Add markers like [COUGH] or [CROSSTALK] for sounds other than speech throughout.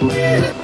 There's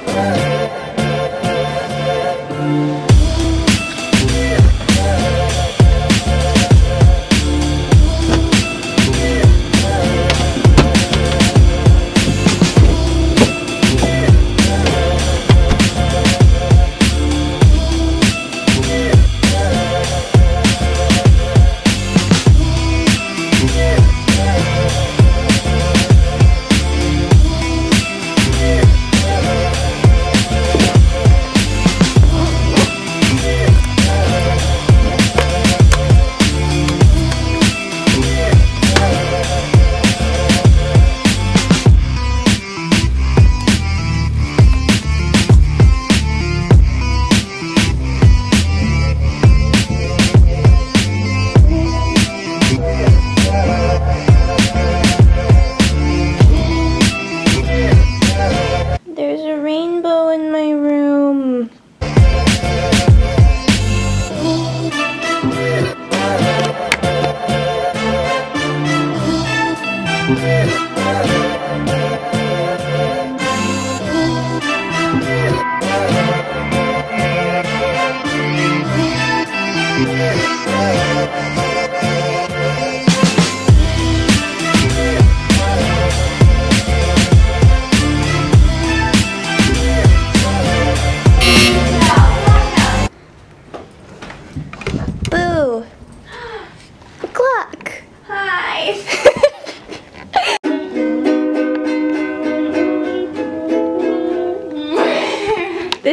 Boo.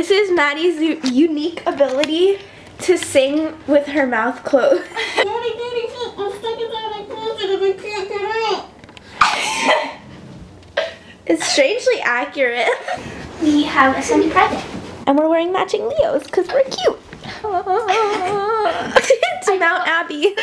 This is Maddie's unique ability to sing with her mouth closed. [LAUGHS] it's strangely accurate. We have a Sunday present. And we're wearing matching Leos because we're cute. [LAUGHS] [LAUGHS] it's Mount Abby.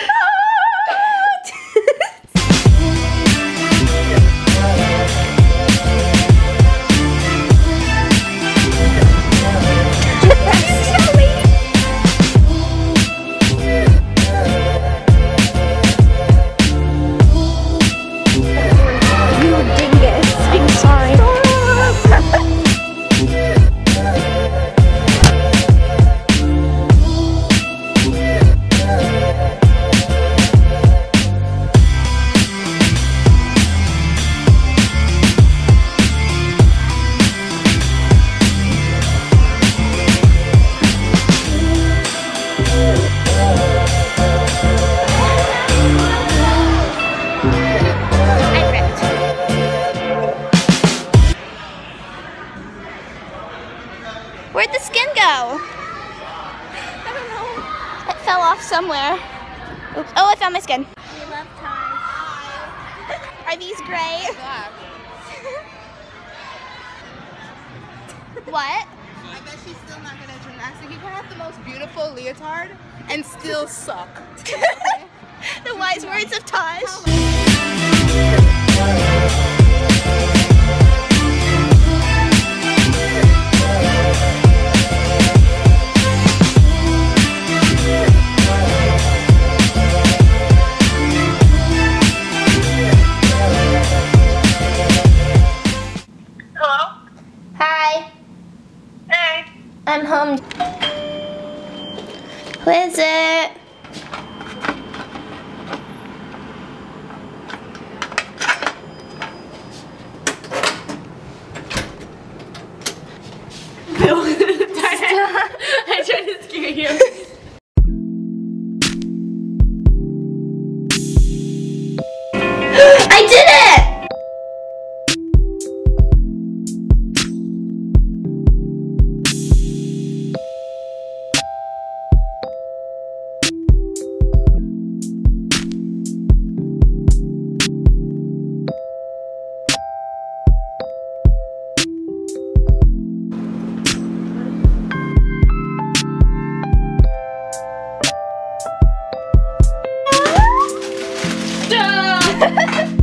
Fell off somewhere. Oops. Oh, I found my skin. We love ties. [LAUGHS] Are these gray? [LAUGHS] what? I bet she's still not good at gymnastics. You can have the most beautiful leotard and still suck. [LAUGHS] the wise words of Taj. I'm home. Who is it? Ha ha ha!